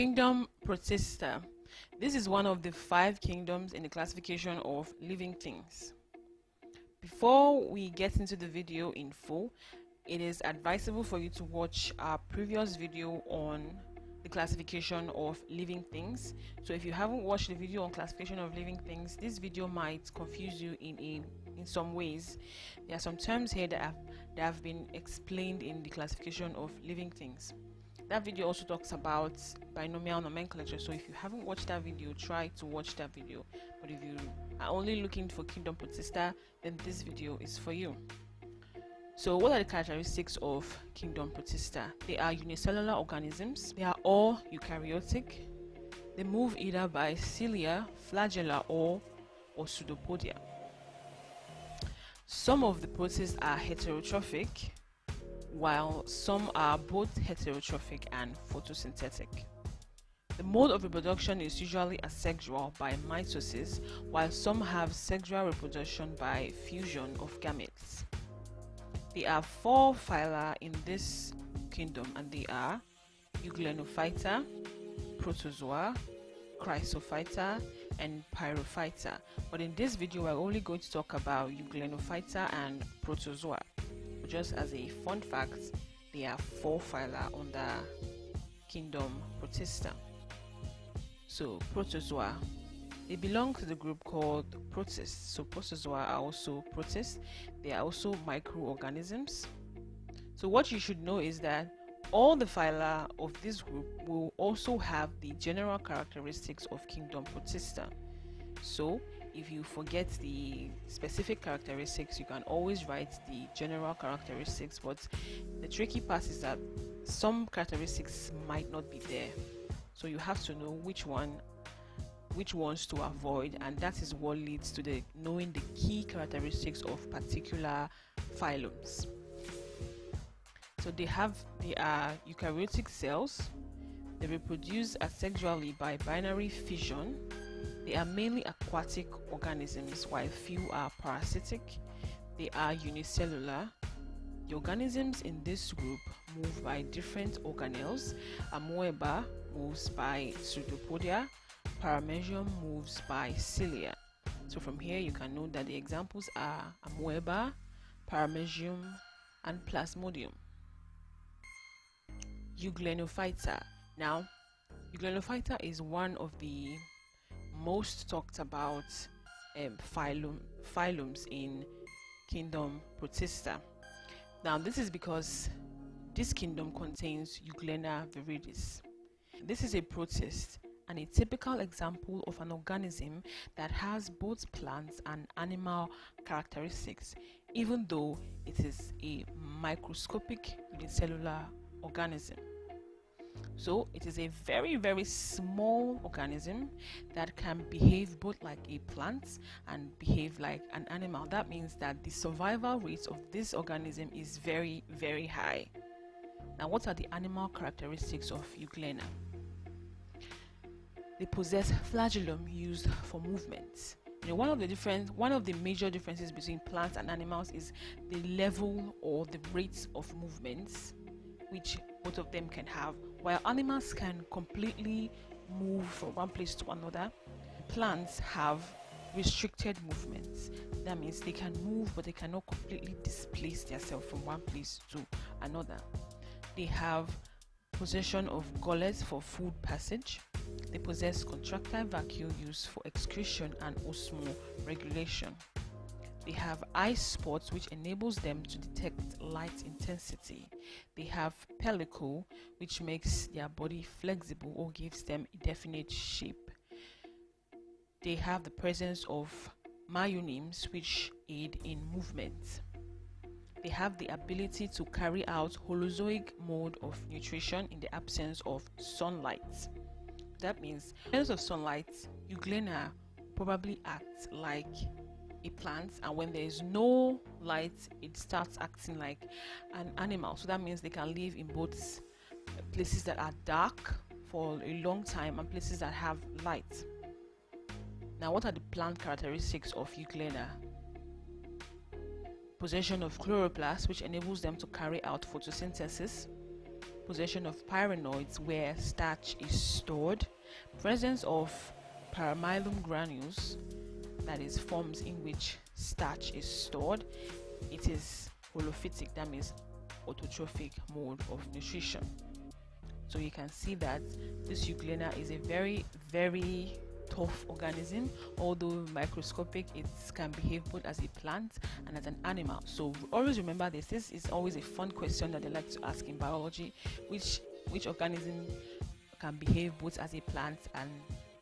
Kingdom Protista. This is one of the five kingdoms in the classification of living things. Before we get into the video in full, it is advisable for you to watch our previous video on the classification of living things. So if you haven't watched the video on classification of living things, this video might confuse you in a in some ways. There are some terms here that have, that have been explained in the classification of living things. That video also talks about binomial nomenclature. So if you haven't watched that video, try to watch that video. But if you are only looking for Kingdom Protista, then this video is for you. So, what are the characteristics of Kingdom Protista? They are unicellular organisms. They are all eukaryotic. They move either by cilia, flagella, or, or pseudopodia. Some of the protists are heterotrophic, while some are both heterotrophic and photosynthetic. The mode of reproduction is usually asexual by mitosis, while some have sexual reproduction by fusion of gametes. There are four phyla in this kingdom, and they are Euglenophyta, Protozoa, Chrysophyta, and Pyrrophyta. But in this video, we're only going to talk about Euglenophyta and Protozoa. Just as a fun fact, they are four phyla under kingdom Protista. So, Protozoa they belong to the group called protists. So protozoa are also protists. They are also microorganisms. So what you should know is that all the phyla of this group will also have the general characteristics of kingdom protista. So if you forget the specific characteristics, you can always write the general characteristics. But the tricky part is that some characteristics might not be there. So you have to know which one which ones to avoid and that is what leads to the knowing the key characteristics of particular phylums so they have they are eukaryotic cells they reproduce asexually by binary fission they are mainly aquatic organisms while few are parasitic they are unicellular the organisms in this group move by different organelles amoeba moves by pseudopodia Paramecium moves by cilia. So from here you can note that the examples are Amoeba, Paramecium, and Plasmodium. Euglenophyta. Now, Euglenophyta is one of the most talked about um, phylum, phylums in kingdom Protista. Now, this is because this kingdom contains Euglena viridis. This is a protist and a typical example of an organism that has both plant and animal characteristics, even though it is a microscopic unicellular organism. So, it is a very, very small organism that can behave both like a plant and behave like an animal. That means that the survival rate of this organism is very, very high. Now, what are the animal characteristics of Euglena? they possess flagellum used for movement. You know, one of the different, one of the major differences between plants and animals is the level or the rates of movements, which both of them can have. While animals can completely move from one place to another, plants have restricted movements. That means they can move, but they cannot completely displace themselves from one place to another. They have possession of gullets for food passage they possess contractile vacuole used for excretion and osmoregulation. They have eye spots which enables them to detect light intensity. They have pellicle which makes their body flexible or gives them a definite shape. They have the presence of myonemes which aid in movement. They have the ability to carry out holozoic mode of nutrition in the absence of sunlight. That means, in the presence of sunlight, euglena probably acts like a plant, and when there is no light, it starts acting like an animal. So that means they can live in both places that are dark for a long time and places that have light. Now, what are the plant characteristics of euglena? Possession of chloroplast, which enables them to carry out photosynthesis possession of pyrenoids where starch is stored, presence of paramylum granules, that is forms in which starch is stored, it is holophytic, that means autotrophic mode of nutrition. So you can see that this euglena is a very, very tough organism although microscopic it can behave both as a plant and as an animal. So always remember this. This is always a fun question that they like to ask in biology which which organism can behave both as a plant and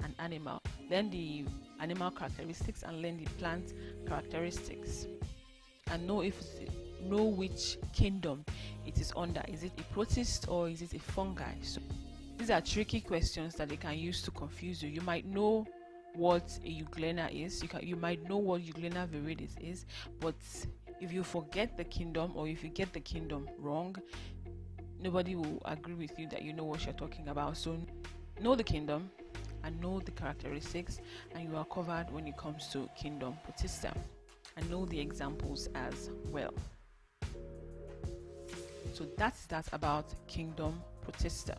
an animal then the animal characteristics and then the plant characteristics and know if know which kingdom it is under is it a protist or is it a fungi so these are tricky questions that they can use to confuse you. You might know what a euglena is. You can you might know what euglena viridis is, but if you forget the kingdom or if you get the kingdom wrong, nobody will agree with you that you know what you're talking about. So know the kingdom and know the characteristics and you are covered when it comes to kingdom protista and know the examples as well. So that's that about kingdom protista.